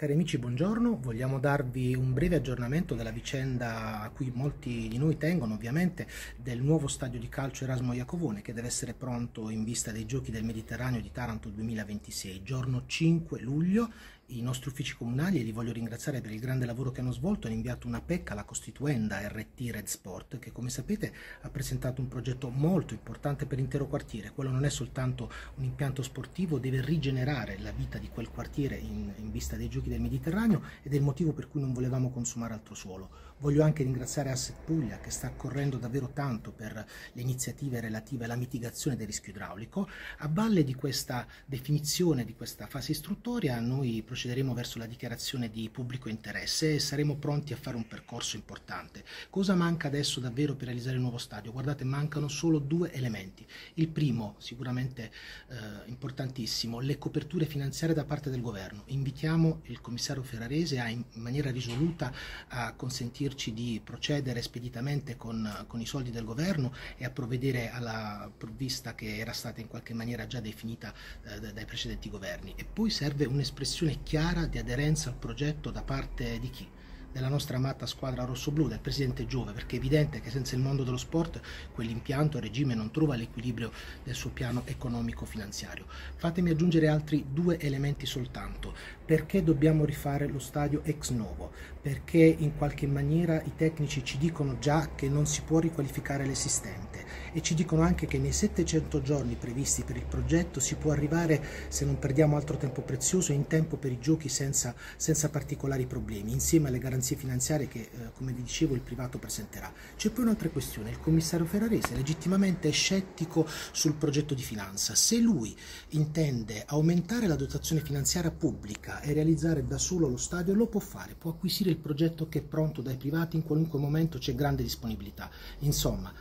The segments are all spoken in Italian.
Cari amici, buongiorno. Vogliamo darvi un breve aggiornamento della vicenda a cui molti di noi tengono, ovviamente, del nuovo stadio di calcio Erasmo Iacovone che deve essere pronto in vista dei Giochi del Mediterraneo di Taranto 2026, giorno 5 luglio i nostri uffici comunali, e li voglio ringraziare per il grande lavoro che hanno svolto, hanno inviato una PEC alla costituenda RT Red Sport, che come sapete ha presentato un progetto molto importante per l'intero quartiere. Quello non è soltanto un impianto sportivo, deve rigenerare la vita di quel quartiere in, in vista dei giochi del Mediterraneo ed è il motivo per cui non volevamo consumare altro suolo. Voglio anche ringraziare Asset Puglia che sta correndo davvero tanto per le iniziative relative alla mitigazione del rischio idraulico. A valle di questa definizione, di questa fase istruttoria, noi procediamo procederemo verso la dichiarazione di pubblico interesse e saremo pronti a fare un percorso importante. Cosa manca adesso davvero per realizzare il nuovo stadio? Guardate, mancano solo due elementi. Il primo, sicuramente eh, importantissimo, le coperture finanziarie da parte del governo. Invitiamo il commissario Ferrarese a in maniera risoluta a consentirci di procedere speditamente con, con i soldi del governo e a provvedere alla provvista che era stata in qualche maniera già definita eh, dai precedenti governi. E poi serve un'espressione chiara di aderenza al progetto da parte di chi? Della nostra amata squadra rossoblù, del presidente Giove, perché è evidente che senza il mondo dello sport quell'impianto a regime non trova l'equilibrio del suo piano economico-finanziario. Fatemi aggiungere altri due elementi soltanto. Perché dobbiamo rifare lo stadio ex novo? Perché in qualche maniera i tecnici ci dicono già che non si può riqualificare l'esistente e ci dicono anche che nei 700 giorni previsti per il progetto si può arrivare, se non perdiamo altro tempo prezioso, in tempo per i giochi senza, senza particolari problemi, insieme alle garanzie garanzie finanziarie che, eh, come vi dicevo, il privato presenterà. C'è poi un'altra questione, il commissario Ferrarese legittimamente è scettico sul progetto di finanza. Se lui intende aumentare la dotazione finanziaria pubblica e realizzare da solo lo stadio, lo può fare, può acquisire il progetto che è pronto dai privati, in qualunque momento c'è grande disponibilità. Insomma,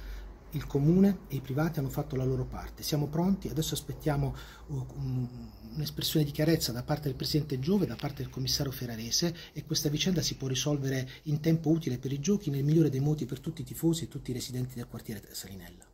il comune e i privati hanno fatto la loro parte. Siamo pronti, adesso aspettiamo uh, un'espressione di chiarezza da parte del Presidente Giove, da parte del Commissario Ferrarese e questa vicenda si può risolvere in tempo utile per i giochi nel migliore dei modi per tutti i tifosi e tutti i residenti del quartiere Salinella.